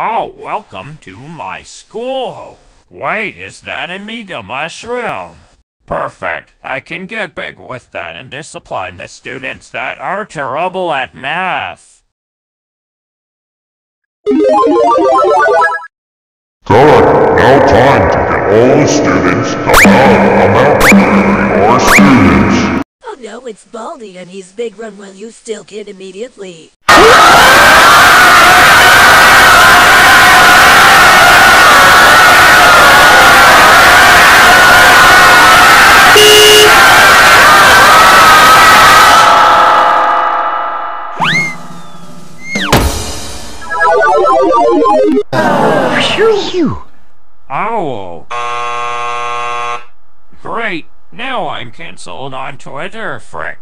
Oh, welcome to my school. Wait, is that a mega mushroom? Perfect. I can get big with that and discipline the students that are terrible at math. Good. Now time to get all the students come out. Come out, or students. Oh no, it's Baldi and he's big run while you still kid immediately. Oh. Great. Now I'm cancelled on Twitter, frick.